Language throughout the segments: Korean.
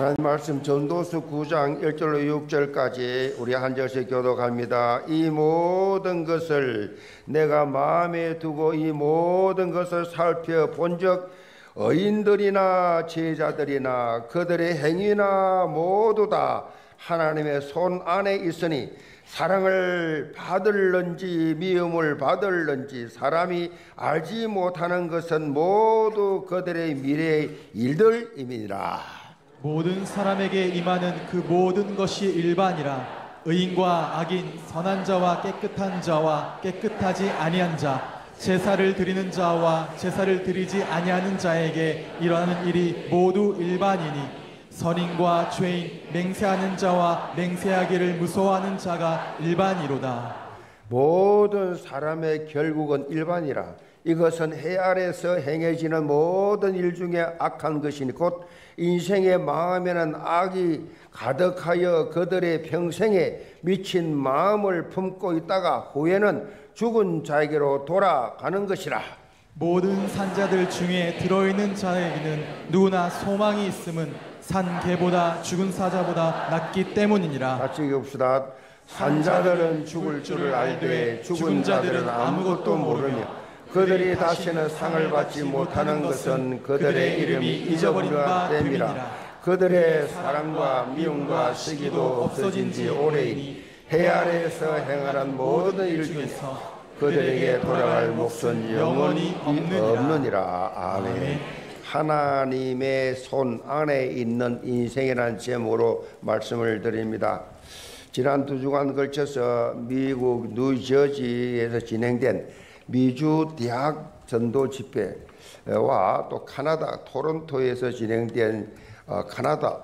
하나님 말씀 전도서 9장 1절로 6절까지 우리 한 절씩 교독합니다. 이 모든 것을 내가 마음에 두고 이 모든 것을 살펴본 적 어인들이나 제자들이나 그들의 행위나 모두 다 하나님의 손 안에 있으니 사랑을 받을런지 미움을 받을런지 사람이 알지 못하는 것은 모두 그들의 미래의 일들임이니라. 모든 사람에게 임하는 그 모든 것이 일반이라 의인과 악인 선한 자와 깨끗한 자와 깨끗하지 아니한 자 제사를 드리는 자와 제사를 드리지 아니하는 자에게 일하는 일이 모두 일반이니 선인과 죄인 맹세하는 자와 맹세하기를 무서워하는 자가 일반이로다. 모든 사람의 결국은 일반이라 이것은 해 아래서 행해지는 모든 일 중에 악한 것이니 곧 인생의 마음에는 악이 가득하여 그들의 평생에 미친 마음을 품고 있다가 후에는 죽은 자에게로 돌아가는 것이라. 모든 산자들 중에 들어있는 자에게는 누구나 소망이 있음은 산 개보다 죽은 사자보다 낫기 때문이니라. 같이 읽읍시다. 산자들은 죽을 줄을 알되 죽은 자들은 아무것도 모르며 그들이 다시는 상을 받지 못하는 것은 그들의 이름이 잊어버린 바 됨이라. 그들의 사랑과 미움과 시기도 없어진 지 오래이니 해 아래에서 행하는 모든 일 중에서 그들에게 돌아갈 몫은 영원히 없느니라. 아멘. 하나님의 손 안에 있는 인생이라는 제목으로 말씀을 드립니다. 지난 두 주간 걸쳐서 미국 뉴저지에서 진행된 미주 대학 전도 집회와 또 카나다 토론토에서 진행된 어, 카나다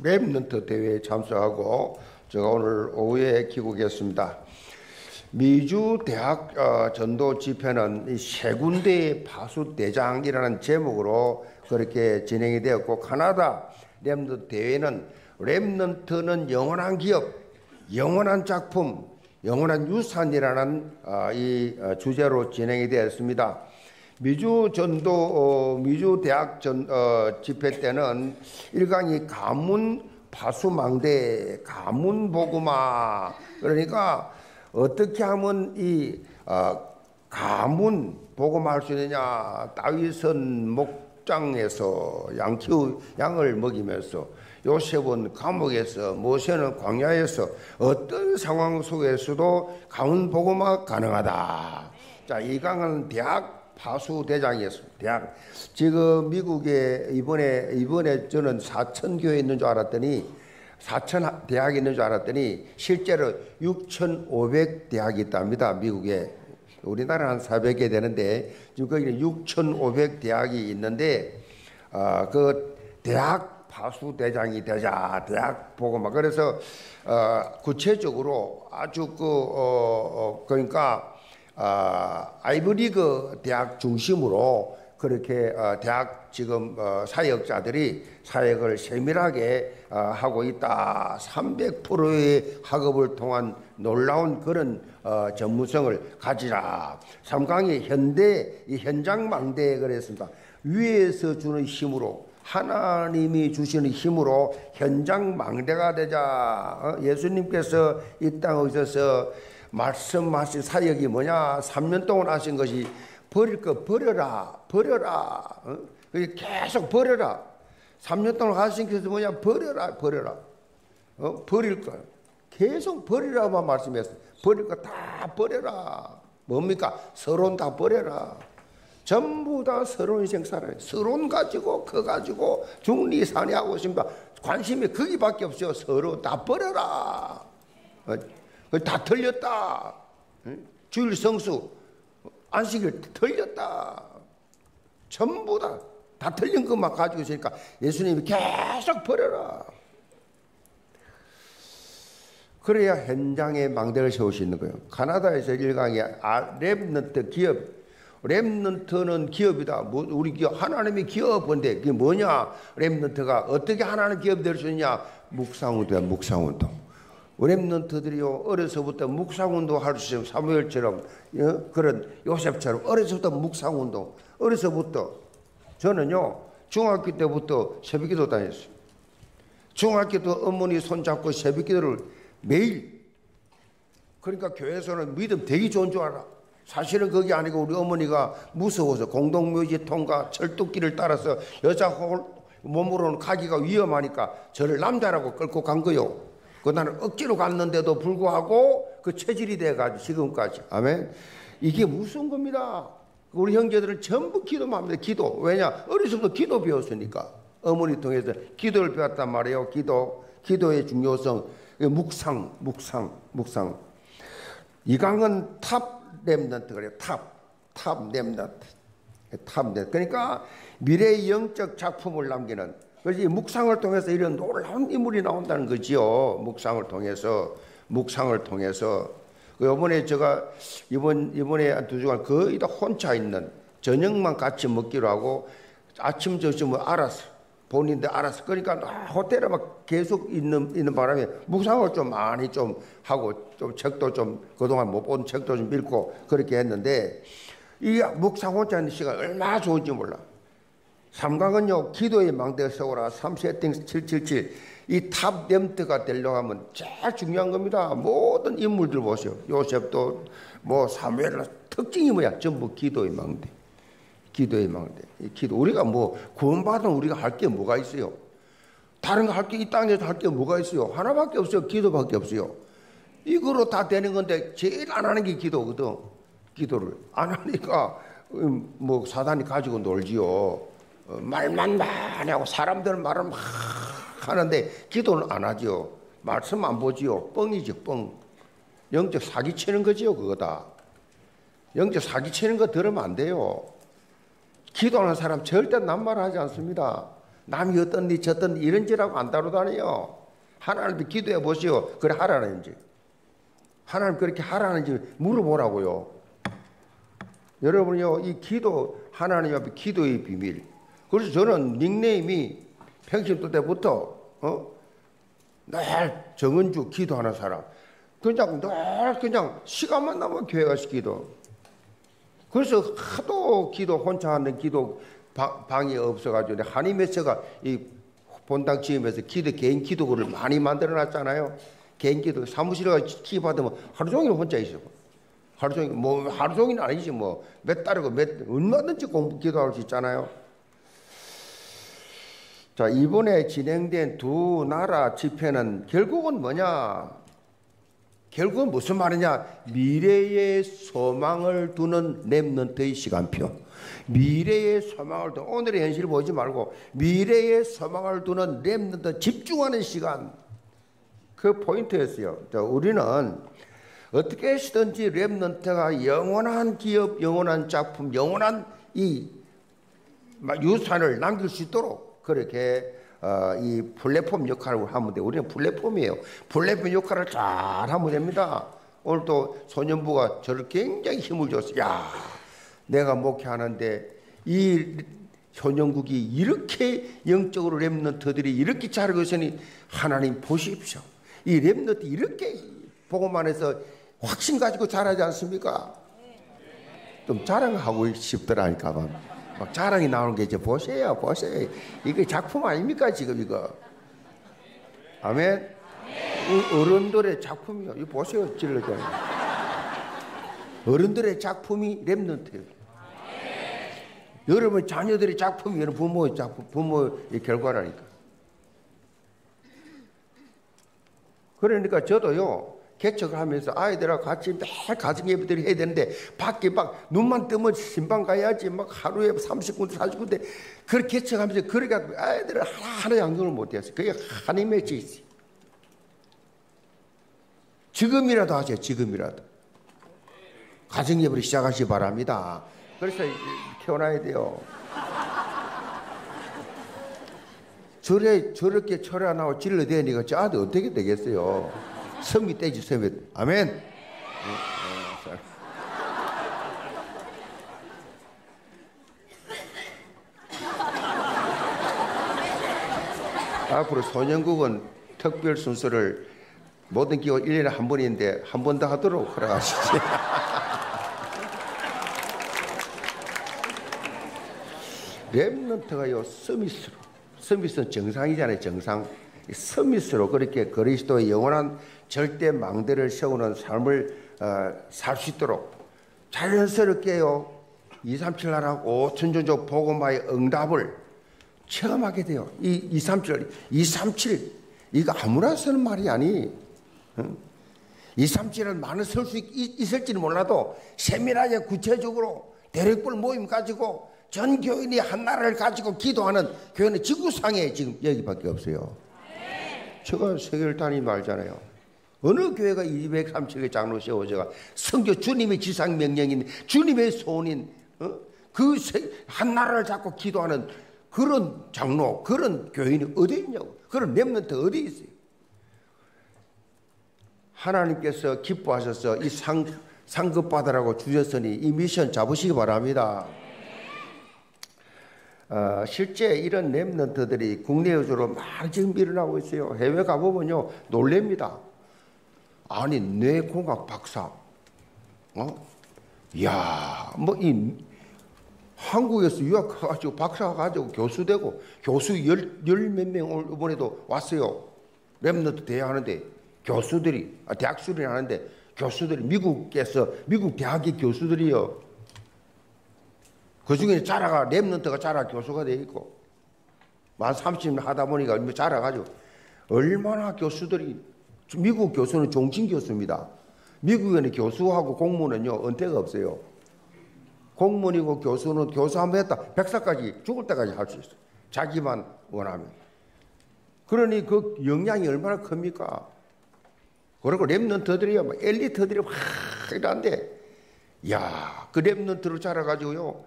Remnant 대회에 참석하고 제가 오늘 오후에 귀국했습니다. 미주 대학 어, 전도 집회는 세 군데의 파수 대장이라는 제목으로 그렇게 진행이 되었고 카나다 Remnant 대회는 Remnant는 영원한 기업, 영원한 작품, 영원한 유산이라는 아, 이 어, 주제로 진행이 되었습니다. 미주 전도 어, 미주 대학 전 어, 집회 때는 일강이 가문 파수망대 가문 보구마 그러니까 어떻게 하면 이 가문 보고마 할수 있느냐 다윗은 목장에서 양 키우 양을 먹이면서 요셉은 감옥에서 모세는 광야에서 어떤 상황 속에서도 가문 복음화 가능하다. 자, 이 강은 대학 파수 대장이었습니다. 대학 지금 미국에 이번에 이번에 저는 사천 교회 있는 줄 알았더니 사천 대학이 있는 줄 알았더니 실제로 6,500 대학이 있답니다. 미국에 우리나라 한 400개 되는데 지금 거기는 6,500 대학이 있는데 어, 그 대학 파수 대장이 되자 대학 보고 막 그래서 어, 구체적으로 아주 그 어, 어, 그러니까 어, 아이브리그 대학 중심으로 그렇게 어, 대학 지금 어, 사역자들이 사역을 세밀하게 어, 하고 있다. 300%의 학업을 통한 놀라운 그런 어, 전문성을 가지라. 삼강이 현대 이 현장 망대에 그랬습니다. 위에서 주는 힘으로 하나님이 주시는 힘으로 현장 망대가 되자. 어? 예수님께서 이 땅에 있어서 말씀하신 사역이 뭐냐? 3년 동안 하신 것이 버릴 거 버려라 버려라. 어? 계속 버려라. 3년 동안 하신 것이 뭐냐? 버려라 버려라. 어? 버릴 거. 계속 버리라만 말씀했어요. 버릴 거 다 버려라. 뭡니까? 서론 다 버려라 전부 다 서론 살아요. 서론 가지고 그 가지고 중리 산이 하고 싶다. 관심이 거기밖에 없어. 서로 다 버려라. 어, 다 틀렸다. 주일 성수 안식일 틀렸다. 전부 다. 다 틀린 것만 가지고 있으니까 예수님이 계속 버려라. 그래야 현장에 망대를 세울 수 있는 거예요. 카나다에서 일강의 Remnant 기업 Remnant는 기업이다. 뭐 우리 기업 하나님이 기업인데 그게 뭐냐? Remnant가 어떻게 하나님 기업 될수 있냐? 묵상운동야 묵상운동. 랩넌트들이요 어려서부터 묵상운동 할 수 있는 사무엘처럼 어? 그런 요셉처럼 어려서부터 묵상운동. 어려서부터 저는요 중학교 때부터 새벽 기도 다녔어요. 중학교 때 어머니 손잡고 새벽 기도를 매일 그러니까 교회에서는 믿음 되게 좋은 줄 알아. 사실은 그게 아니고 우리 어머니가 무서워서 공동묘지 통과 철도길을 따라서 여자 홀- 몸으로는 가기가 위험하니까 저를 남자라고 끌고 간 거요. 그 나는 억지로 갔는데도 불구하고 그 체질이 돼가지고 지금까지. 아멘. 이게 무슨 겁니다. 우리 형제들은 전부 기도만 합니다. 기도. 왜냐? 어렸을 때부터 기도 배웠으니까. 어머니 통해서 기도를 배웠단 말이에요. 기도. 기도의 중요성. 묵상, 묵상, 묵상. 이강은 Top Remnant 그래요. Top, Top Remnant. Top Remnant. 그러니까 미래의 영적 작품을 남기는 그래서 이 묵상을 통해서 이런 놀라운 인물이 나온다는 거지요. 묵상을 통해서 묵상을 통해서 그 이번에 제가 이번 이번에 한 두 주간 거의 다 혼자 있는 저녁만 같이 먹기로 하고 아침 점심을 알아서 본인들 알아서 그러니까 호텔에 막 계속 있는 있는 바람에 묵상을 좀 많이 좀 하고 좀 책도 좀 그동안 못 본 책도 좀 읽고 그렇게 했는데 이 묵상 혼자 있는 시간 얼마나 좋은지 몰라. 삼강은요 기도의 망대 세워라. 3세팅 777 이 Top Remnant가 되려고 하면 제일 중요한 겁니다. 모든 인물들 보세요. 요셉도 뭐 사무엘 특징이 뭐야? 전부 기도의 망대 기도의 망대 이 기도 우리가 뭐 구원받은 우리가 할 게 뭐가 있어요 다른 거 할 게 이 땅에서 할 게 뭐가 있어요 하나밖에 없어요 기도밖에 없어요 이거로 다 되는 건데 제일 안 하는 게 기도거든 기도를 안 하니까 음, 뭐 사단이 가지고 놀지요 어, 말만 많이 하고 사람들 말을 막 하는데 기도는 안 하지요. 말씀 안 보지요. 뻥이죠, 뻥. 영적 사기 치는 거지요, 그거다. 영적 사기 치는 거 들으면 안 돼요. 기도하는 사람 절대 남말 하지 않습니다. 남이 어떤니 저떤니 이런지라고 안 다루다니요. 하나님도 기도해 보시오. 그래 하라는지. 하나님 그렇게 하라는지 물어보라고요. 여러분요, 이 기도, 하나님 앞에 기도의 비밀. 그래서 저는 닉네임이 평신도 때부터, 어? 늘 정은주 기도하는 사람. 그냥 늘 그냥 시간만 나면 교회 가서 기도. 그래서 하도 기도 혼자 하는 기도 방, 방이 없어가지고 메서가 이 본당 지으면서 기도 개인 기도를 많이 만들어 놨잖아요. 개인 기도 사무실에 키 받으면 하루 종일 혼자 있어. 하루 종일 뭐 하루 종일 아니지 뭐 몇 달이고 몇 얼마든지 공부 기도할 수 있잖아요. 자 이번에 진행된 두 나라 집회는 결국은 뭐냐? 결국은 무슨 말이냐? 미래의 소망을 두는 Remnant의 시간표. 미래의 소망을 두는 오늘의 현실을 보지 말고 미래의 소망을 두는 Remnant 집중하는 시간. 그 포인트였어요. 자, 우리는 어떻게 해서든지 Remnant가 영원한 기업, 영원한 작품, 영원한 이 유산을 남길 수 있도록 그렇게 어, 이 플랫폼 역할을 하면 돼. 우리는 플랫폼이에요. 플랫폼 역할을 잘 하면 됩니다. 오늘 또 소년부가 저를 굉장히 힘을 줬어요. 야, 내가 목회하는데 이 현영국이 이렇게 영적으로 랩런트들이 이렇게 자르고 있으니 하나님 보십시오. 이 랩런트 이렇게 보고만 해서 확신 가지고 잘하지 않습니까? 좀 자랑하고 싶더라니까 막, 막 자랑이 나오는 게 이제 보세요, 보세요. 이게 작품 아닙니까 지금 이거? 아멘. 이 어른들의 작품이요. 이거 보세요, 찔러져. 어른들의 작품이 랩런트예요. 여러분 자녀들의 작품이 여러분 부모의 작품, 부모의 결과라니까. 그러니까 저도요 개척을 하면서 아이들하고 같이 매일 가정 예배들을 해야 되는데 밖에 막 눈만 뜨면 신방 가야지 막 하루에 30군데 40군데 그렇게 개척하면서 그러니까 아이들을 하나하나 양육을 못했어요. 그게 맺혀 있어요. 지금이라도 하세요. 지금이라도. 가정 예배를 시작하시 기 바랍니다. 그래서 태어나야 돼요. 저래 저렇게 철이 안 나고 질러대니까 저 아들 어떻게 되겠어요? 떼지 섬이. 아멘. 자. 앞으로 소년국은 특별 순서를 모든 기호 1년에 한 번인데 한 번 더 하도록 허락하시지. 랩런트가요 서비스로 서비스는 정상이잖아요 정상 서밋으로 그렇게 그리스도의 영원한 절대 망대를 세우는 삶을 어, 살수 있도록 자연스럽게요 237 나라고 천주족 복음화의 응답을 체험하게 돼요. 이 237, 237 이거 아무나 쓰는 말이 아니. 응? 237은 많은 쓸 수 있을지는 몰라도 세밀하게 구체적으로 대륙불 모임 가지고 전 교인이 한 나라를 가지고 기도하는 교회는 지구상에 지금 여기밖에 없어요. 제가 세계를 다니는 말잖아요. 어느 교회가 237개 장로 세워져가 성교 주님의 지상 명령인 주님의 소원인 어? 그한 나라를 잡고 기도하는 그런 장로 그런 교인이 어디 있냐고 그런 렘넌트 어디 있어요? 하나님께서 기뻐하셔서 이 상, 상급 받으라고 주셨으니 이 미션 잡으시기 바랍니다. 어, 실제 이런 랩런트들이 국내 위주로 많이 지금 일어나고 있어요. 해외 가보면요 놀랍니다. 아니 뇌공학 박사, 어, 야, 뭐 이 한국에서 유학가지고 박사 가지고 교수 되고 교수 열열몇명 이번에도 왔어요. 랩런트 대회하는데 교수들이 아, 대학 수련 하는데 교수들이 미국에서 미국 대학의 교수들이요. 그 중에 자라가 랩런트가 자라 교수가 돼 있고 만 30년 하다 보니까 자라가지고 얼마나 교수들이 미국 교수는 종친 교수입니다. 미국에는 교수하고 공무원은요 은퇴가 없어요. 공무원이고 교수는 교수 한 번 했다 백사까지 죽을 때까지 할 수 있어요. 자기만 원하면. 그러니 그 영향이 얼마나 큽니까? 그리고 랩런트들이 막 엘리트들이 막 이런데, 야, 그 랩런트로 자라가지고요.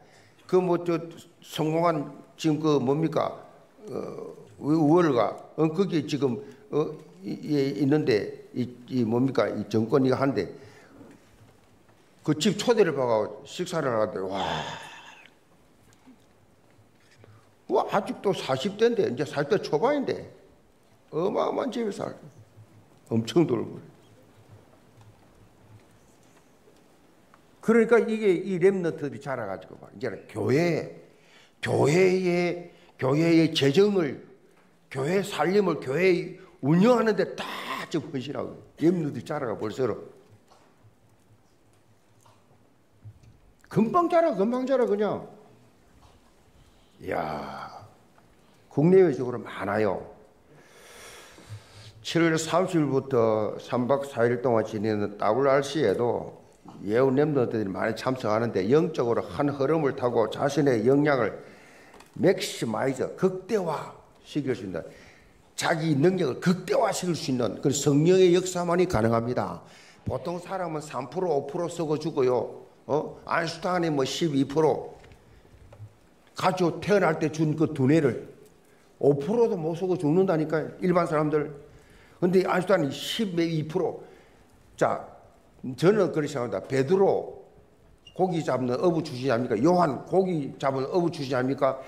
그 뭐 저 성공한 지금 그 뭡니까? 어, 월가 어, 거기 지금 어, 이, 있는데 이, 이 뭡니까? 이 정권이 한데 그 집 초대를 받아 식사를 하는데 와. 와 아직도 40대인데 이제 40대 초반인데 어마어마한 집에 살 엄청 돌고 그러니까 이게 이 랩너트들이 자라가지고 이제는 교회, 교회의 교회의 재정을 교회 살림을 교회 운영하는데 다 지금 헌신하고 랩너들이 자라가 벌써 금방 자라 금방 자라 그냥. 이야 국내외적으로 많아요. 7월 30일부터 3박 4일 동안 지내는 WRC에도 예원 remnant들이 많이 참석하는데 영적으로 한 흐름을 타고 자신의 역량을 maximize 극대화 시킬 수 있는 자기 능력을 극대화시킬 수 있는 그 성령의 역사만이 가능합니다. 보통 사람은 3% 5% 쓰고 죽어요. 어? 아인슈타인이 뭐 12% 가지고 태어날 때 준 그 두뇌를 5%도 못 쓰고 죽는다니까요. 일반 사람들. 근데 아인슈타인이 12%. 자, 저는 그렇게 생각합니다. 베드로 고기 잡는 어부 출신이 아닙니까? 요한 고기 잡는 어부 출신이 아닙니까?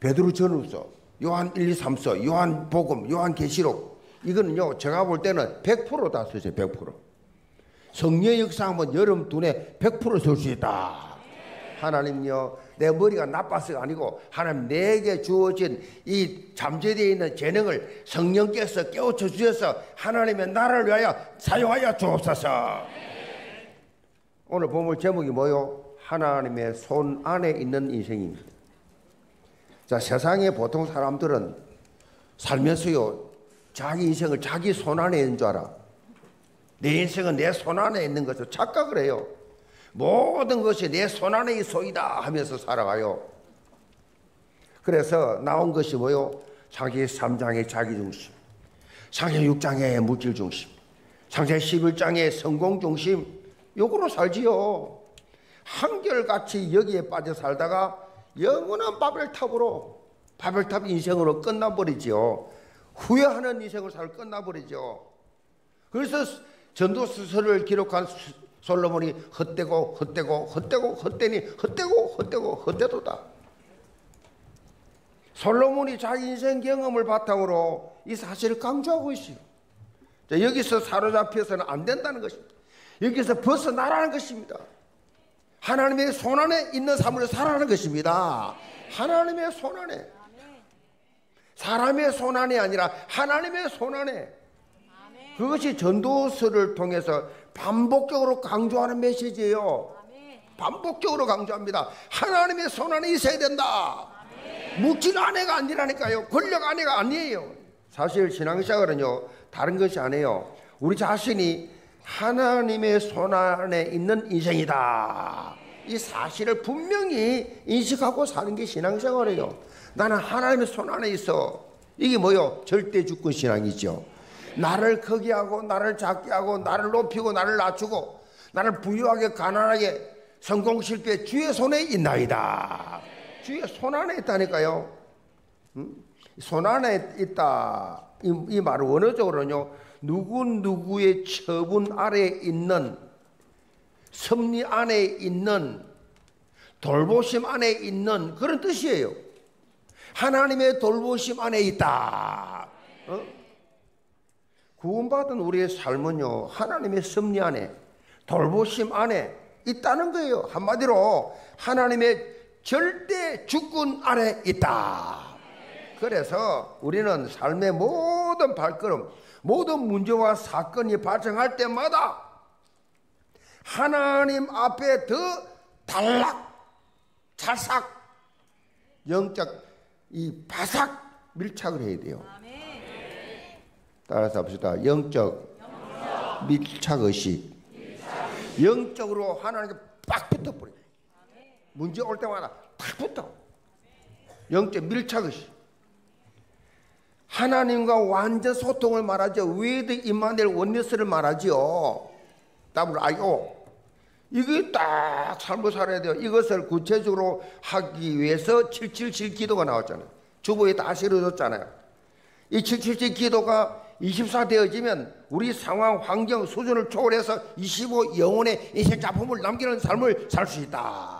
베드로 전후서, 요한 1, 2, 3서, 요한 복음, 요한 계시록 이거는요 제가 볼 때는 100%다 쓰죠 100% 성령 역사하면 여름 두뇌 100%쓸 수 있다. 하나님요 내 머리가 나빠서가 아니고 하나님 내게 주어진 이 잠재되어 있는 재능을 성령께서 깨우쳐 주셔서 하나님의 나라를 위하여 사용하여 주옵소서. 오늘 본문 제목이 뭐요? 하나님의 손 안에 있는 인생입니다. 자, 세상의 보통 사람들은 살면서요, 자기 인생을 자기 손 안에 있는 줄 알아. 내 인생은 내 손 안에 있는 것을 착각을 해요. 모든 것이 내 손 안에 있소이다 하면서 살아가요. 그래서 나온 것이 뭐요? 창세 3장의 자기 중심, 창세 6장의 물질 중심, 창세 11장의 성공 중심, 요거로 살지요. 한결같이 여기에 빠져 살다가 영원한 바벨탑으로 바벨탑 인생으로 끝나버리지요. 후회하는 인생을 살 끝나버리죠. 그래서 전도서를 기록한 솔로몬이 헛되고 헛되고 헛되고 헛되니 헛되고 헛되고 헛되도다. 솔로몬이 자기 인생 경험을 바탕으로 이 사실을 강조하고 있어요. 자, 여기서 사로잡혀서는 안 된다는 것입니다. 여기서 벗어나라는 것입니다. 하나님의 손안에 있는 삶을 살아가는 것입니다. 하나님의 손안에. 사람의 손안에 아니라 하나님의 손안에. 그것이 전도서를 통해서 반복적으로 강조하는 메시지예요. 반복적으로 강조합니다. 하나님의 손안에 있어야 된다. 묵진 아내가 아니라니까요. 권력 아내가 아니에요. 사실 신앙생활은요, 다른 것이 아니에요. 우리 자신이 하나님의 손 안에 있는 인생이다. 이 사실을 분명히 인식하고 사는 게 신앙생활이에요. 나는 하나님의 손 안에 있어. 이게 뭐요? 절대 주권 신앙이죠. 나를 크게 하고, 나를 작게 하고, 나를 높이고, 나를 낮추고, 나를 부유하게, 가난하게, 성공 실패 주의 손에 있나이다. 주의 손 안에 있다니까요. 음? 손 안에 있다. 이, 이 말은 원어적으로는요. 누구 누구의 처분 아래 있는 섭리 안에 있는 돌보심 안에 있는 그런 뜻이에요. 하나님의 돌보심 안에 있다. 어? 구원받은 우리의 삶은요, 하나님의 섭리 안에, 돌보심 안에 있다는 거예요. 한마디로 하나님의 절대 주권 아래 있다. 그래서 우리는 삶의 모든 발걸음, 모든 문제와 사건이 발생할 때마다 하나님 앞에 더 단락, 찰싹, 영적 이 바삭 밀착을 해야 돼요. 따라서 합시다. 영적 밀착 의식. 영적으로 하나님께 빡 붙어버려. 문제 올 때마다 탁 붙어. 영적 밀착 의식. 하나님과 완전 소통을 말하죠. with 임마누엘 oneness를 말하죠. WIO. 이게 딱 삶을 살아야 돼요. 이것을 구체적으로 하기 위해서 777 기도가 나왔잖아요. 주보에 다 실어줬잖아요. 이 777 기도가 24 되어지면 우리 상황, 환경, 수준을 초월해서 25 영원의 인생 작품을 남기는 삶을 살 수 있다.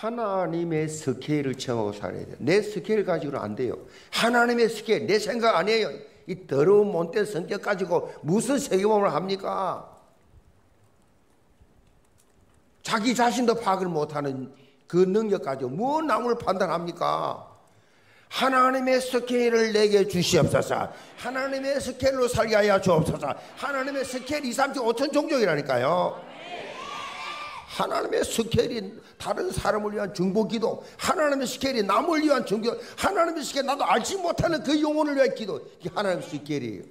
하나님의 스케일을 체험하고 살아야 돼요. 내 스케일 가지고는 안 돼요. 하나님의 스케일, 내 생각 아니에요. 이 더러운 못된 성격 가지고 무슨 세계복음을 합니까? 자기 자신도 파악을 못하는 그 능력 가지고 뭐 남을 판단합니까? 하나님의 스케일을 내게 주시옵소서. 하나님의 스케일로 살게 하여 주옵소서. 하나님의 스케일 2, 3, 7, 5천 종족이라니까요. 하나님의 스케일이 다른 사람을 위한 중보 기도, 하나님의 스케일이 남을 위한 중보, 하나님의 스케일 나도 알지 못하는 그 영혼을 위한 기도, 이게 하나님의 스케일이에요.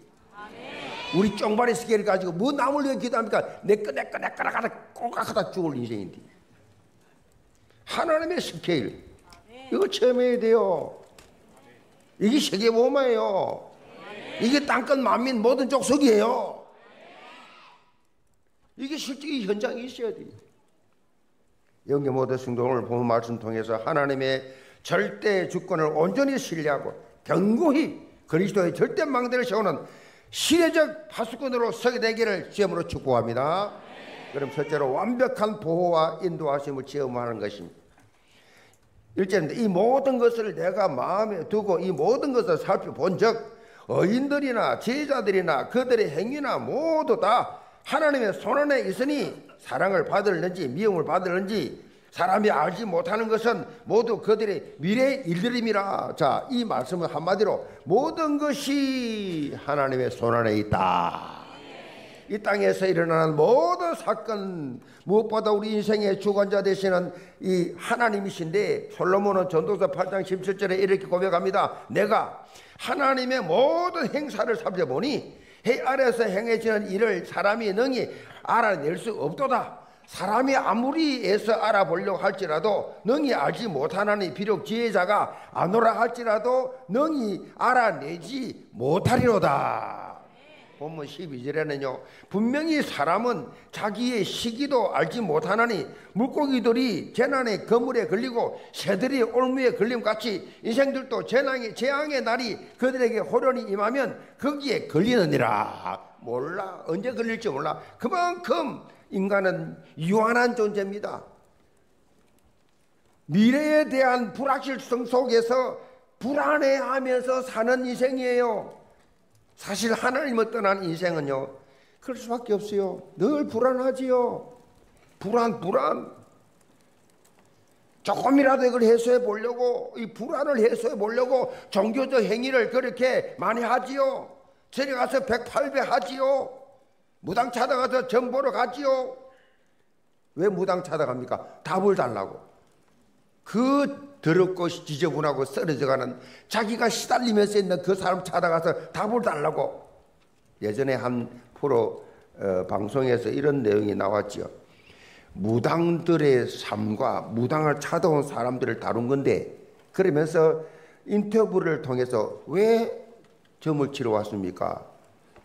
우리 쫑발의 스케일을 가지고 뭐 남을 위해 기도합니까? 내꺼 내꺼 내꺼 나가다 꼬각하다 죽을 인생인데. 하나님의 스케일. 이거 체험해야 돼요. 이게 세계보험이에요. 이게 땅끝 만민 모든 족속이에요. 이게 실제 이 현장에 있어야 돼요. 영계 모든 성도를 보는 말씀 통해서 하나님의 절대 주권을 온전히 신뢰하고 견고히 그리스도의 절대 망대를 세우는 시대적 파수꾼으로 서게 되기를 시험으로 축복합니다. 그럼 첫째로 완벽한 보호와 인도하심을 체험하는 것입니다. 일제인데 이 모든 것을 내가 마음에 두고 이 모든 것을 살펴본 적 어인들이나 제자들이나 그들의 행위나 모두 다 하나님의 손안에 있으니 사랑을 받을는지 미움을 받을는지 사람이 알지 못하는 것은 모두 그들의 미래의 일들임이라. 자, 이 말씀은 한마디로 모든 것이 하나님의 손안에 있다. 이 땅에서 일어나는 모든 사건 무엇보다 우리 인생의 주관자 되시는 이 하나님이신데 솔로몬은 전도서 8장 17절에 이렇게 고백합니다. 내가 하나님의 모든 행사를 살펴보니 해 아래서 행해지는 일을 사람이 능히 알아낼 수 없도다. 사람이 아무리 애써 알아보려고 할지라도 능히 알지 못하나니 비록 지혜자가 안오라 할지라도 능히 알아내지 못하리로다. 본문 12절에는요, 분명히 사람은 자기의 시기도 알지 못하나니 물고기들이 재난의 거물에 걸리고 새들이 올무에 걸림 같이 인생들도 재앙의, 재앙의 날이 그들에게 호련히 임하면 거기에 걸리느니라. 몰라. 언제 걸릴지 몰라. 그만큼 인간은 유한한 존재입니다. 미래에 대한 불확실성 속에서 불안해하면서 사는 인생이에요. 사실 하나님을 떠난 인생은요, 그럴 수밖에 없어요. 늘 불안하지요. 불안, 불안. 조금이라도 이걸 해소해 보려고 이 불안을 해소해 보려고 종교적 행위를 그렇게 많이 하지요. 저리 가서 108배 하지요. 무당 찾아가서 정보를 가지요. 왜 무당 찾아갑니까? 답을 달라고. 그 더럽고 지저분하고 쓰러져가는 자기가 시달리면서 있는 그 사람 찾아가서 답을 달라고. 예전에 한 프로 어, 방송에서 이런 내용이 나왔죠. 무당들의 삶과 무당을 찾아온 사람들을 다룬 건데 그러면서 인터뷰를 통해서 왜 점을 치러 왔습니까?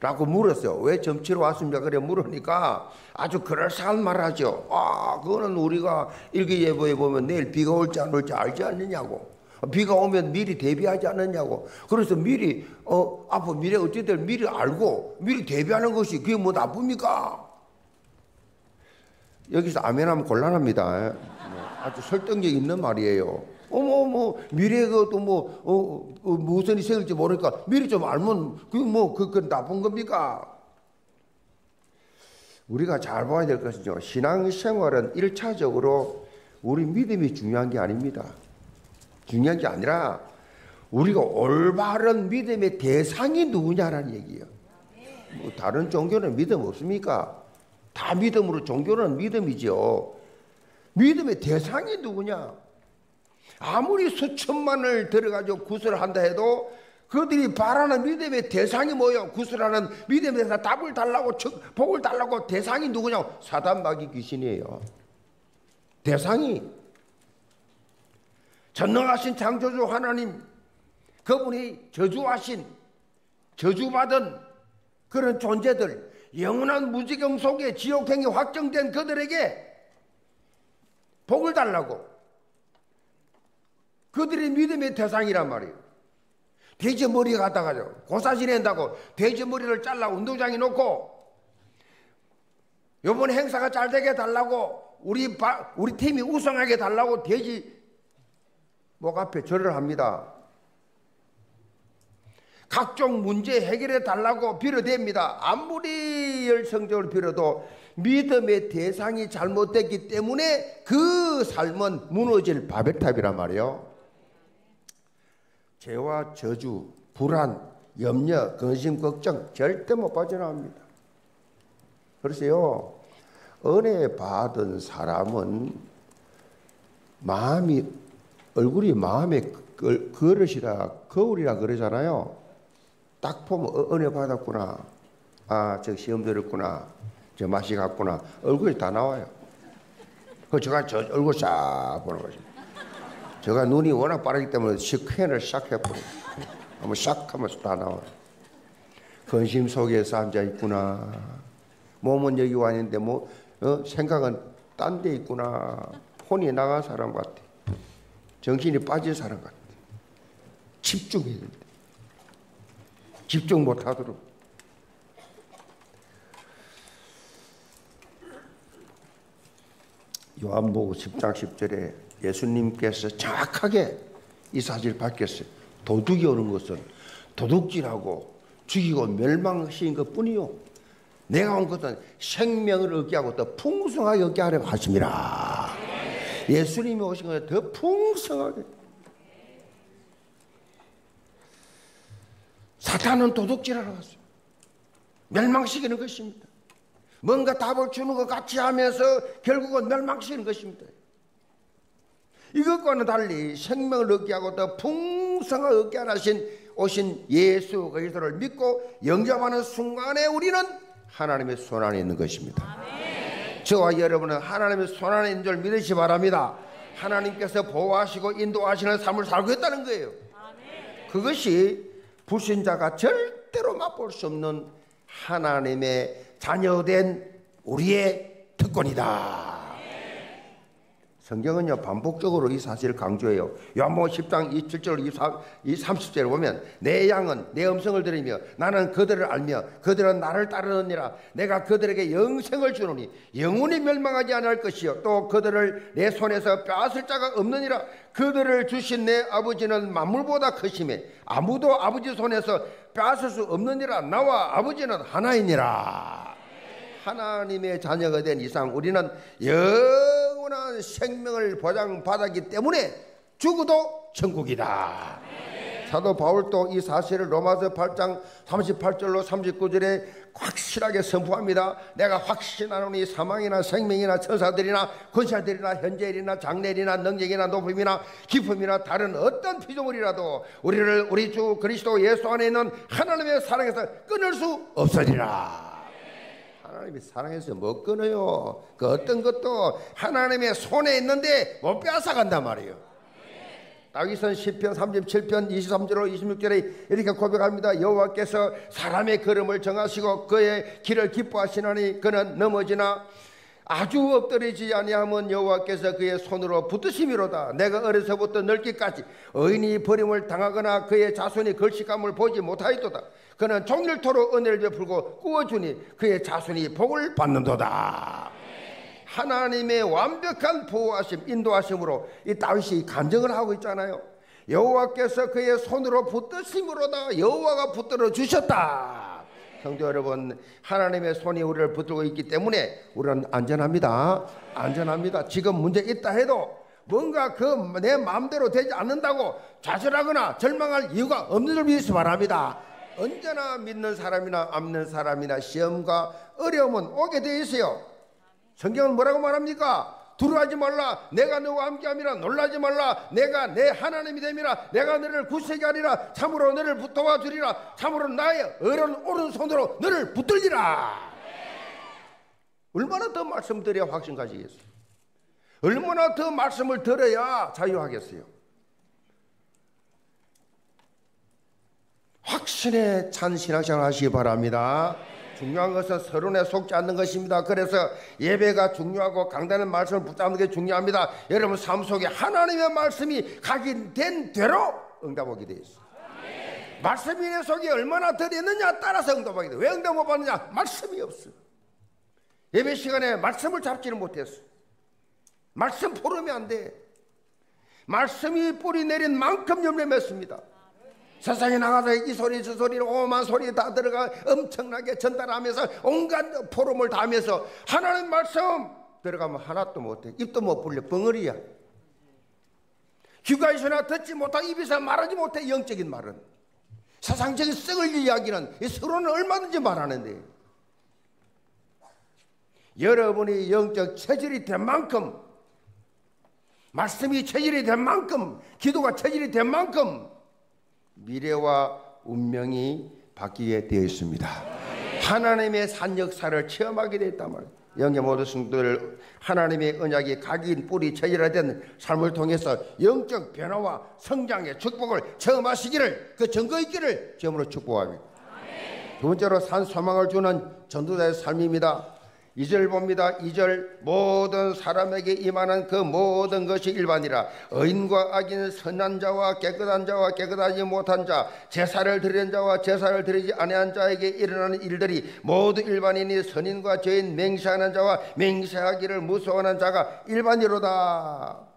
라고 물었어요. 왜 점 치러 왔습니까? 그래 물으니까 아주 그럴싸한 말 하죠. 아, 그거는 우리가 일기예보에 보면 내일 비가 올지 안 올지 알지 않느냐고. 비가 오면 미리 대비하지 않느냐고. 그래서 미리, 어, 앞으로 미래 어찌될 미리 알고 미리 대비하는 것이 그게 뭐 나쁩니까? 여기서 아멘하면 곤란합니다. 아주 설득력 있는 말이에요. 어머, 어머, 미래가 또 뭐, 어, 어, 무슨 일이 생길지 모르니까 미리 좀 알면 그게 뭐, 그, 그 나쁜 겁니까? 우리가 잘 봐야 될 것은요, 신앙생활은 1차적으로 우리 믿음이 중요한 게 아닙니다. 중요한 게 아니라 우리가 올바른 믿음의 대상이 누구냐라는 얘기예요. 뭐 다른 종교는 믿음 없습니까? 다 믿음으로 종교는 믿음이죠. 믿음의 대상이 누구냐? 아무리 수천만을 들어가지고 구슬을 한다 해도 그들이 바라는 믿음의 대상이 뭐요? 구슬하는 믿음에 서 답을 달라고 복을 달라고 대상이 누구냐? 사단 마귀 귀신이에요. 대상이 전능하신 창조주 하나님 그분이 저주하신 저주받은 그런 존재들 영원한 무지경 속에 지옥행이 확정된 그들에게 복을 달라고 그들이 믿음의 대상이란 말이에요. 돼지 머리 갖다가죠. 고사질 한다고 돼지 머리를 잘라 운동장에 놓고 요번 행사가 잘 되게 달라고 우리 바, 우리 팀이 우승하게 달라고 돼지 목 앞에 절을 합니다. 각종 문제 해결해 달라고 빌어댑니다. 아무리 열성적으로 빌어도 믿음의 대상이 잘못됐기 때문에 그 삶은 무너질 바벨탑이란 말이에요. 죄와 저주, 불안, 염려, 근심, 걱정 절대 못 빠져나옵니다. 그래서요, 은혜 받은 사람은 마음이, 얼굴이 마음의 그릇이라, 거울이라 그러잖아요. 딱 보면 어, 은혜 받았구나. 아, 저 시험 들었구나. 저 맛이 갔구나. 얼굴이 다 나와요. 그 제가 저 얼굴 싹 보는 거죠. 제가 눈이 워낙 빠르기 때문에 스캔을 싹 해버려요. 한번 싹 하면서 다 나와요. 근심 속에서 앉아 있구나. 몸은 여기 와 있는데 뭐, 어? 생각은 딴 데 있구나. 폰이 나간 사람 같아. 정신이 빠진 사람 같아. 집중해야 된다. 집중 못 하도록. 요한복음 10장 10절에 예수님께서 정확하게 이 사실을 밝혔어요. 도둑이 오는 것은 도둑질하고 죽이고 멸망시킨 것 뿐이요. 내가 온 것은 생명을 얻게 하고 더 풍성하게 얻게 하려고 하십니다. 예수님이 오신 것은 더 풍성하게. 사탄은 도둑질하러 왔어요. 멸망시키는 것입니다. 뭔가 답을 주는 것 같이 하면서 결국은 멸망시키는 것입니다. 이것과는 달리 생명을 얻게 하고 더 풍성하게 얻게 하신 오신 예수 그리스도를 믿고 영접하는 순간에 우리는 하나님의 손 안에 있는 것입니다. 아멘. 저와 여러분은 하나님의 손 안에 있는 줄 믿으시 바랍니다. 하나님께서 보호하시고 인도하시는 삶을 살고 있다는 거예요. 아멘. 그것이 불신자가 절대로 맛볼 수 없는 하나님의 자녀된 우리의 특권이다. 성경은요 반복적으로 이 사실을 강조해요. 요한복음 10장 27절 2 30절에 보면 내 양은 내 음성을 들으며 나는 그들을 알며 그들은 나를 따르느니라. 내가 그들에게 영생을 주노니 영원히 멸망하지 않을 것이요. 또 그들을 내 손에서 빼앗을 자가 없느니라. 그들을 주신 내 아버지는 만물보다 크심에 아무도 아버지 손에서 빼앗을 수 없느니라. 나와 아버지는 하나이니라 하나님의 자녀가 된 이상 우리는 영 영원한 생명을 보장받았기 때문에 죽어도 천국이다. 사도 바울도 이 사실을 로마서 8장 38절로 39절에 확실하게 선포합니다. 내가 확신하노니 사망이나 생명이나 천사들이나 권사들이나 현재일이나 장래일이나 능력이나 높음이나 깊음이나 다른 어떤 피조물이라도 우리를 우리 주 그리스도 예수 안에 있는 하나님의 사랑에서 끊을 수 없으리라. 하나님이 사랑해서 못 끊어요. 그 어떤 것도 하나님의 손에 있는데 못 빼앗아 간단 말이에요. 다윗은 10편 37편 23절로 26절에 이렇게 고백합니다. 여호와께서 사람의 걸음을 정하시고 그의 길을 기뻐하시나니 그는 넘어지나 아주 엎드리지 아니하면 여호와께서 그의 손으로 붙드심이로다. 내가 어려서부터 늙기까지 의인이 버림을 당하거나 그의 자손이 걸식감을 보지 못하였도다. 그는 종일토록 은혜를 베풀고 구워주니 그의 자손이 복을 받는도다. 하나님의 완벽한 보호하심, 인도하심으로 이 다윗이 간증을 하고 있잖아요. 여호와께서 그의 손으로 붙드심으로다 여호와가 붙들어 주셨다. 성도 여러분, 하나님의 손이 우리를 붙들고 있기 때문에 우리는 안전합니다. 안전합니다. 지금 문제 있다 해도 뭔가 그 내 마음대로 되지 않는다고 좌절하거나 절망할 이유가 없는 줄 믿으시 바랍니다. 언제나 믿는 사람이나 안 믿는 사람이나 시험과 어려움은 오게 되어 있어요. 성경은 뭐라고 말합니까? 두려워하지 말라. 내가 너와 함께함이라 놀라지 말라. 내가 내 하나님이 됨이라. 내가 너를 구세게 하리라. 참으로 너를 붙도와 주리라. 참으로 나의 어른 오른손으로 너를 붙들리라. 얼마나 더 말씀드려야 확신 가지겠어요? 얼마나 더 말씀을 들어야 자유하겠어요? 확신에 찬 신앙생활 하시기 바랍니다. 중요한 것은 서론에 속지 않는 것입니다. 그래서 예배가 중요하고 강단의 말씀을 붙잡는 게 중요합니다. 여러분 삶 속에 하나님의 말씀이 각인된 대로 응답하게 되어 있어요. 말씀이 내 속에 얼마나 들어있느냐 따라서 응답하게 돼. 왜 응답 못 받느냐? 말씀이 없어. 예배 시간에 말씀을 잡지는 못했어. 말씀 포럼이 안 돼. 말씀이 뿌리 내린 만큼 열매 맺습니다. 세상에 나가서 이 소리 저 소리 오만 소리 다 들어가 엄청나게 전달하면서 온갖 포럼을 다 하면서 하나님 말씀! 들어가면 하나도 못해. 입도 못 불려. 벙어리야. 귀가 있으나 듣지 못하고 입에서 말하지 못해. 영적인 말은. 세상적인 썩을 이야기는 이 서로는 얼마든지 말하는데. 여러분이 영적 체질이 된 만큼 말씀이 체질이 된 만큼 기도가 체질이 된 만큼 미래와 운명이 바뀌게 되어 있습니다. 하나님의 산 역사를 체험하게 됐단 말이에요. 영계 모든 성도들 하나님의 언약이 각인 뿌리 체질화된 삶을 통해서 영적 변화와 성장의 축복을 체험하시기를 그 증거 있기를 점으로 축복합니다. 두 번째로 산 소망을 주는 전도자의 삶입니다. 2절 봅니다. 2절 모든 사람에게 임하는 그 모든 것이 일반이라 의인과 악인 선한 자와 깨끗한 자와 깨끗하지 못한 자 제사를 드리는 자와 제사를 드리지 아니한 자에게 일어나는 일들이 모두 일반이니 선인과 죄인 맹세하는 자와 맹세하기를 무서워하는 자가 일반이로다.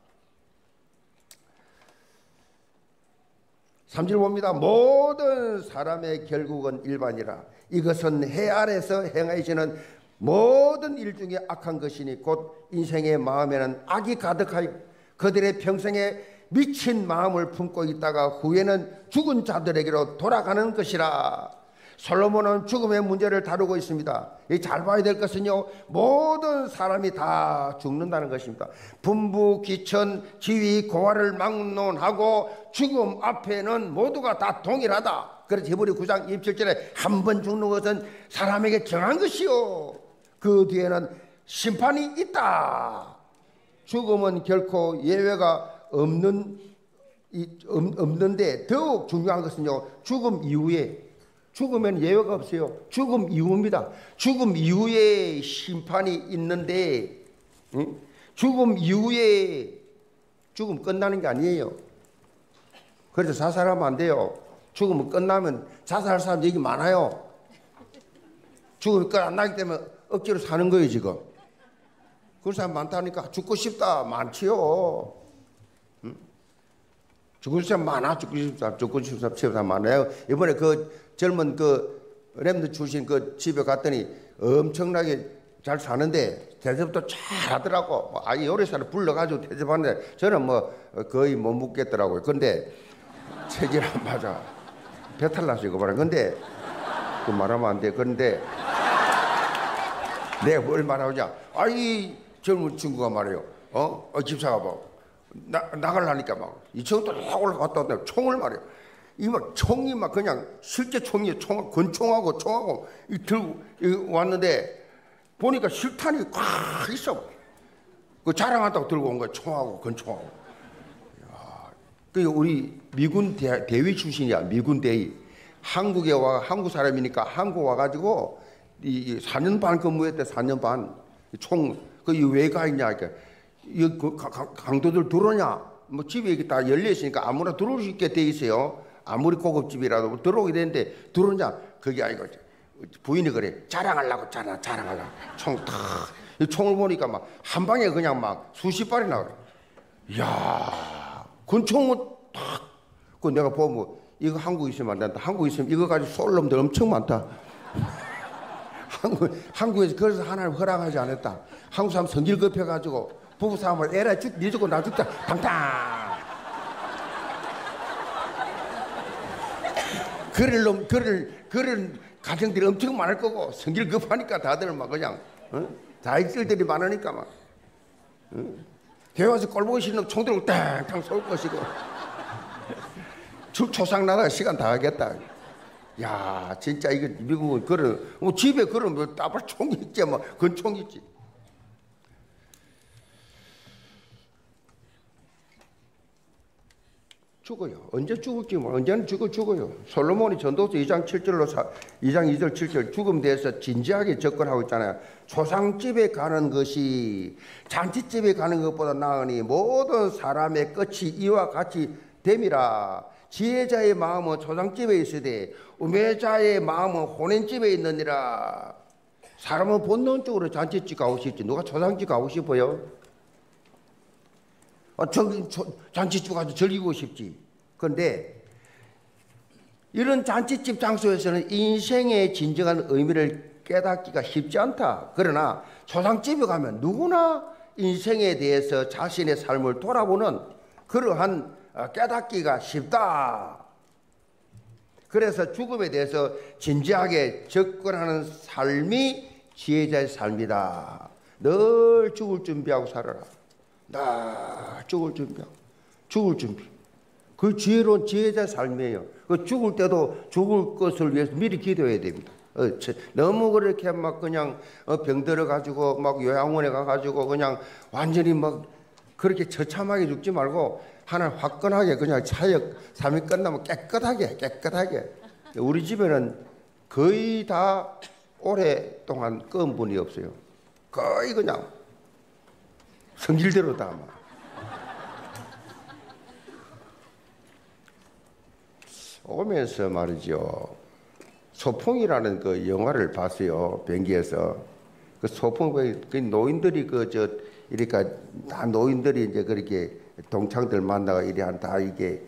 3절 봅니다. 모든 사람의 결국은 일반이라. 이것은 해 아래서 행하시는 모든 일 중에 악한 것이니 곧 인생의 마음에는 악이 가득하여 그들의 평생에 미친 마음을 품고 있다가 후에는 죽은 자들에게로 돌아가는 것이라. 솔로몬은 죽음의 문제를 다루고 있습니다. 잘 봐야 될 것은요, 모든 사람이 다 죽는다는 것입니다. 분부, 기천, 지위, 고아를 막론하고 죽음 앞에는 모두가 다 동일하다. 그래서 히브리 9장 27절에 한 번 죽는 것은 사람에게 정한 것이요. 그 뒤에는 심판이 있다. 죽음은 결코 예외가 없는 없는데 더욱 중요한 것은요. 죽음 이후에 죽으면 예외가 없어요. 죽음 이후입니다. 죽음 이후에 심판이 있는데 응? 죽음 이후에 죽음 끝나는 게 아니에요. 그래서 자살하면 안 돼요. 죽으면 끝나면 자살할 사람 얘기 많아요. 죽음이 끝안 나기 때문에 억지로 사는 거예요, 지금. 그런 사람 많다니까. 죽고 싶다. 많지요. 응? 죽고 싶다. 많아. 죽고 싶다. 죽고 싶다. 싶다. 많아요. 이번에 그 젊은 그 램드 출신 그 집에 갔더니 엄청나게 잘 사는데 대접도 잘 하더라고. 뭐 아이 요리사를 불러가지고 대접하는데 저는 뭐 거의 못 묵겠더라고요. 근데 체질 안 맞아. 배탈 났어 이거 봐라. 근데 그 말하면 안 돼. 그런데 내가 뭘 말하냐? 아이 젊은 친구가 말해요. 어? 어 집사가 뭐 나, 나가려니까 막 이쪽도 막 올라갔다 왔다 총을 말해요. 이막 총이 막 그냥 실제 총이 총 권총하고 총하고 이 들고 이 왔는데 보니까 실탄이 꽉 있어. 그 자랑한다고 들고 온 거야 총하고 권총하고. 야, 그 우리 미군 대, 대위 출신이야 미군 대위. 한국에 와 한국 사람이니까 한국 와가지고 이 4년 반 근무했대 4년 반. 총그왜가 있냐 그러니까 이그 강도들 들어오냐? 뭐 집에 이게 다 열려 있으니까 아무나 들어올 수 있게 돼 있어요. 아무리 고급집이라도 들어오게 되는데 들어오냐? 그게 아니고 부인이 그래 자랑하려고 자랑 자랑하려고 총탁 총을 보니까 막 한 방에 그냥 막 수십 발이 나오래. 이야, 군총은 탁. 그 내가 보면 이거 한국 있으면 안 된다. 한국 있으면 이거 가지고 쏠 놈들 엄청 많다. 한국, 한국에서 그래서 하나님 허락하지 않았다. 한국 사람 성질 급해가지고 부부 싸움을 에라 죽, 니 죽고 나 죽자. 당당. 그럴 놈, 그럴, 그럴 가정들이 엄청 많을 거고 성질 급하니까 다들 막 그냥, 어? 자익들들이 많으니까 막. 어? 교회 와서 꼴 보기 싫은 총 들고 땅땅 쏠 것이고. 초상 나다가 시간 다 하겠다. 야, 진짜 이거 미국은 그런 뭐 집에 그런 뭐 따발 총 있지 뭐 건총 있지. 죽어요. 언제 죽을지 뭐 언제는 죽어 죽어요. 솔로몬이 전도서 2장 7절로 2장 2절 7절 죽음 대해서 진지하게 접근하고 있잖아요. 초상집에 가는 것이 잔치집에 가는 것보다 나으니 모든 사람의 끝이 이와 같이 됨이라. 지혜자의 마음은 초상집에 있으되 우매자의 마음은 혼인집에 있느니라. 사람은 본능적으로 잔치집 가고 싶지. 누가 초상집 가고 싶어요? 어, 저, 저, 잔치집 가서 즐기고 싶지. 그런데 이런 잔치집 장소에서는 인생의 진정한 의미를 깨닫기가 쉽지 않다. 그러나 초상집에 가면 누구나 인생에 대해서 자신의 삶을 돌아보는 그러한 어, 깨닫기가 쉽다. 그래서 죽음에 대해서 진지하게 접근하는 삶이 지혜자의 삶이다. 늘 죽을 준비하고 살아라. 나 죽을 준비하고 죽을 준비. 그 지혜로운 지혜자 삶이에요. 그 죽을 때도 죽을 것을 위해서 미리 기도해야 됩니다. 어, 너무 그렇게 막 그냥 어, 병들어 가지고 막 요양원에 가 가지고 그냥 완전히 막 그렇게 처참하게 죽지 말고 하나 화끈하게 그냥 차역 삶이 끝나면 깨끗하게 깨끗하게 우리 집에는 거의 다 오랫동안 끄은 분이 없어요. 거의 그냥 성질대로 다 막. 오면서 말이죠. 소풍이라는 그 영화를 봤어요. 변기에서. 그 소풍, 그 노인들이 그, 저, 이러니까 다 노인들이 이제 그렇게 동창들 만나가 이래 한다 이게,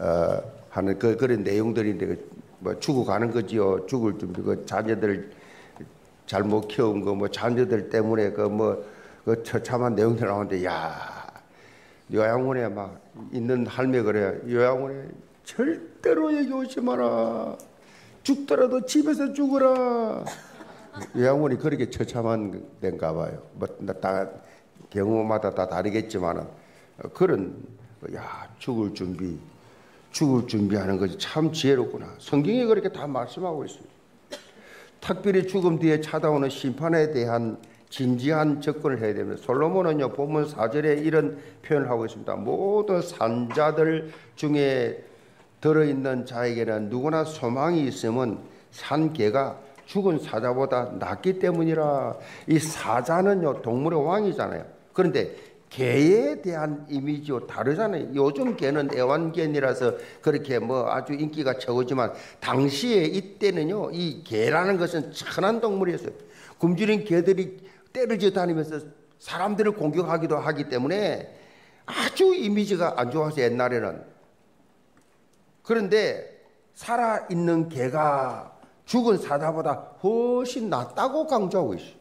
어, 하는 그, 그런 내용들인데 그뭐 죽어가는 거지요. 죽을 준비, 그 자녀들 잘못 키운 거, 뭐 자녀들 때문에 그 뭐, 그 처참한 내용들 나오는데, 야 요양원에 막 있는 할매 그래. 요양원에 절대로 여기 오지 마라. 죽더라도 집에서 죽어라. 요양원이 그렇게 처참한 데인가 봐요. 뭐 다 경우마다 다 다르겠지만은 그런 야 죽을 준비, 죽을 준비하는 것이 참 지혜롭구나. 성경이 그렇게 다 말씀하고 있습니다. 특별히 죽음 뒤에 찾아오는 심판에 대한 진지한 접근을 해야 됩니다. 솔로몬은요 본문 4절에 이런 표현을 하고 있습니다. 모든 산자들 중에 들어있는 자에게는 누구나 소망이 있으면 산 개가 죽은 사자보다 낫기 때문이라 이 사자는요 동물의 왕이잖아요. 그런데 개에 대한 이미지와 다르잖아요. 요즘 개는 애완견이라서 그렇게 뭐 아주 인기가 최고지만 당시에 이때는요 이 개라는 것은 천한 동물이었어요. 굶주린 개들이 때를 지어 다니면서 사람들을 공격하기도 하기 때문에 아주 이미지가 안 좋아서 옛날에는 그런데 살아있는 개가 죽은 사자보다 훨씬 낫다고 강조하고 있어요.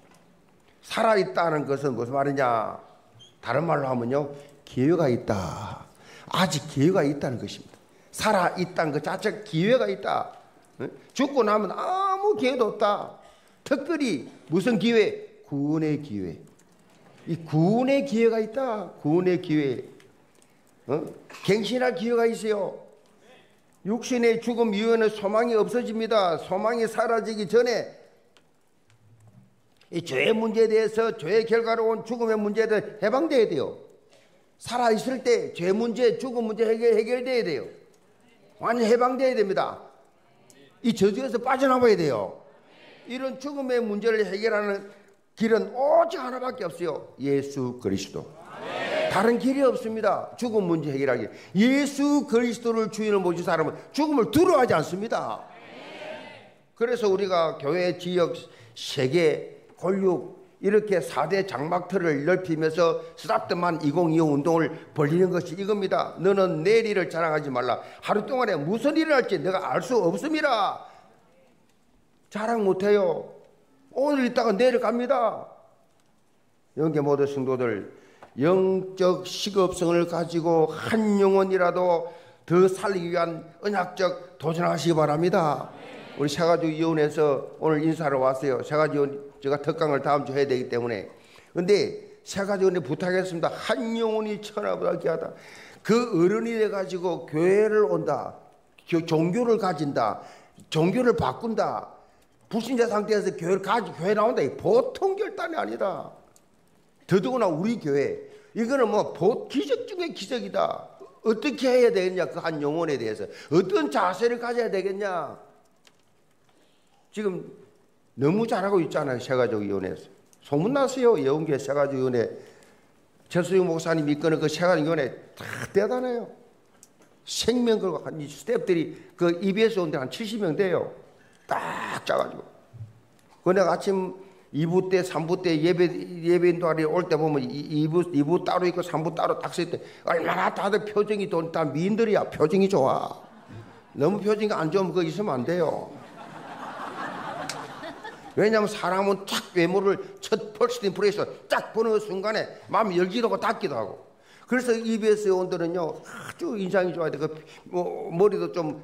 살아 있다는 것은 무슨 말이냐? 다른 말로 하면요, 기회가 있다. 아직 기회가 있다는 것입니다. 살아 있다는 것 자체가 기회가 있다. 죽고 나면 아무 기회도 없다. 특별히 무슨 기회? 구원의 기회. 이 구원의 기회가 있다. 구원의 기회. 어? 갱신할 기회가 있어요. 육신의 죽음 이후에는 소망이 없어집니다. 소망이 사라지기 전에 이 죄의 문제에 대해서 죄의 결과로 온 죽음의 문제에 대해 해방돼야 돼요. 살아 있을 때 죄 문제, 죽음 문제 해결 해결돼야 돼요. 완전 해방돼야 됩니다. 이 저주에서 빠져나와야 돼요. 이런 죽음의 문제를 해결하는 길은 오직 하나밖에 없어요. 예수 그리스도. 다른 길이 없습니다. 죽음 문제 해결하기. 예수 그리스도를 주인을 모신 사람은 죽음을 두려워하지 않습니다. 그래서 우리가 교회 지역 세계 권육 이렇게 4대 장막틀을 넓히면서 스타트만 2025 운동을 벌리는 것이 이겁니다. 너는 내일 일을 자랑하지 말라. 하루 동안에 무슨 일을 할지 내가 알 수 없습니다. 자랑 못해요. 오늘 있다가 내일 갑니다. 영계 모든 성도들 영적 식업성을 가지고 한 영혼이라도 더 살기 위한 언약적 도전하시기 바랍니다. 우리 세가지 위원회에서 오늘 인사를 왔어요. 세가지 제가 특강을 다음 주 해야 되기 때문에. 근데 세가지 위원회 부탁했습니다. 한 영혼이 천하보다 귀하다. 그 어른이 돼가지고 교회를 온다. 종교를 가진다. 종교를 바꾼다. 불신자 상태에서 교회를 가지 교회 나온다. 보통 결단이 아니다. 더더구나 우리 교회 이거는 뭐 기적 중의 기적이다. 어떻게 해야 되겠냐 그 한 영혼에 대해서 어떤 자세를 가져야 되겠냐. 지금 너무 잘하고 있잖아요 세가족위원회에서 소문 났어요 예원교회 세가족위원회 최수영 목사님 이끄는 그 세가족위원회 다 대단해요. 생명 걸고 한 스태프들이 그 EBS 온데 한 70명 돼요. 딱 짜가지고. 그 내가 아침 2부 때, 3부 때 예배, 예배인도하러 올때 보면 2부, 2부 따로 있고 3부 따로 딱 쓸 때 얼마나 다들 표정이 또, 다 미인들이야. 표정이 좋아. 너무 표정이 안 좋으면 그거 있으면 안 돼요. 왜냐하면 사람은 쫙 외모를 첫 first impression 쫙 보는 순간에 마음이 열기도 하고 닫기도 하고 그래서 EBS 요원들은요 아주 인상이 좋아야 돼. 그 뭐, 머리도 좀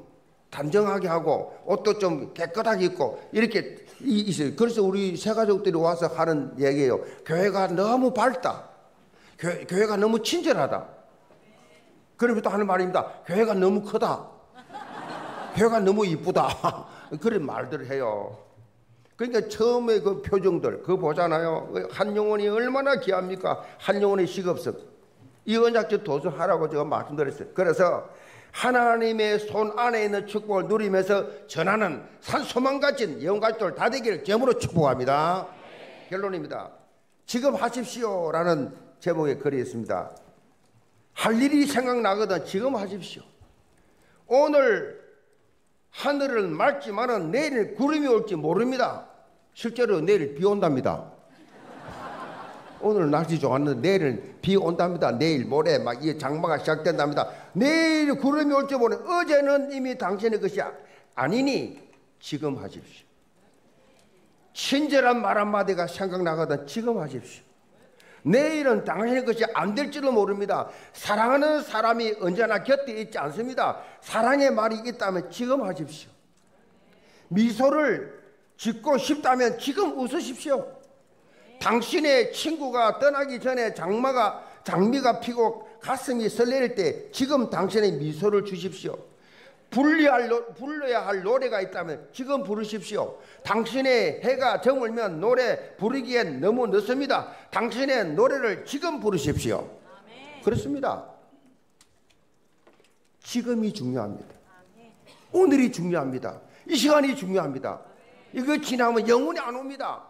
단정하게 하고 옷도 좀 깨끗하게 입고 이렇게 있어요. 그래서 우리 새 가족들이 와서 하는 얘기예요. 교회가 너무 밝다. 교회, 교회가 너무 친절하다. 그러면 또 하는 말입니다. 교회가 너무 크다. 교회가 너무 이쁘다. 그런 말들을 해요. 그러니까 처음에 그 표정들, 그거 보잖아요. 한 영혼이 얼마나 귀합니까? 한 영혼의 식업성. 이 언약적 도서하라고 제가 말씀드렸어요. 그래서 하나님의 손 안에 있는 축복을 누리면서 전하는 산 소망 가진 영가족들 다 되기를 제으로 축복합니다. 결론입니다. 지금 하십시오라는 제목의 글이 있습니다. 할 일이 생각나거든 지금 하십시오. 오늘 하늘을 맑지만은 내일 구름이 올지 모릅니다. 실제로 내일 비 온답니다. 오늘 날씨 좋았는데 내일은 비 온답니다. 내일 모레 막 이 장마가 시작된답니다. 내일 구름이 올지 모르 어제는 이미 당신의 것이 아니니 지금 하십시오. 친절한 말 한마디가 생각나거든 지금 하십시오. 내일은 당신의 것이 안 될지도 모릅니다. 사랑하는 사람이 언제나 곁에 있지 않습니다. 사랑의 말이 있다면 지금 하십시오. 미소를 짓고 싶다면 지금 웃으십시오. 당신의 친구가 떠나기 전에 장마가 장미가 피고 가슴이 설레일 때 지금 당신의 미소를 주십시오. 불려야 할, 불러야 할 노래가 있다면 지금 부르십시오. 당신의 해가 저물면 노래 부르기엔 너무 늦습니다. 당신의 노래를 지금 부르십시오. 그렇습니다. 지금이 중요합니다. 오늘이 중요합니다. 이 시간이 중요합니다. 이거 지나면 영혼이 안 옵니다.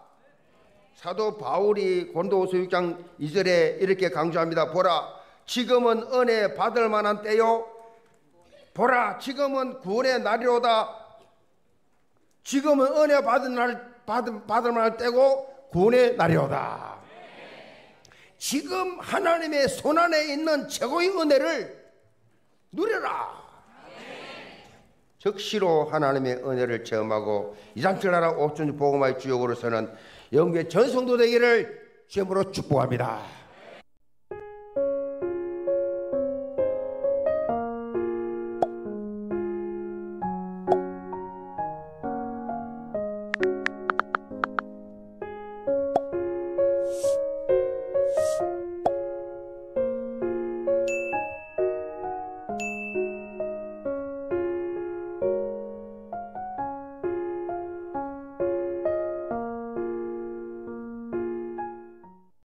사도 바울이 고린도후서 6장 2절에 이렇게 강조합니다. 보라 지금은 은혜 받을 만한 때요. 보라 지금은 구원의 날이로다. 지금은 은혜 받은 날 받을, 받을 만한 때고 구원의 날이로다. 지금 하나님의 손 안에 있는 최고의 은혜를 누려라. 즉시로 하나님의 은혜를 체험하고 이장틀나라 옥천주 복음화의 주역으로서는 영계 전성도 되기를 주임으로 축복합니다.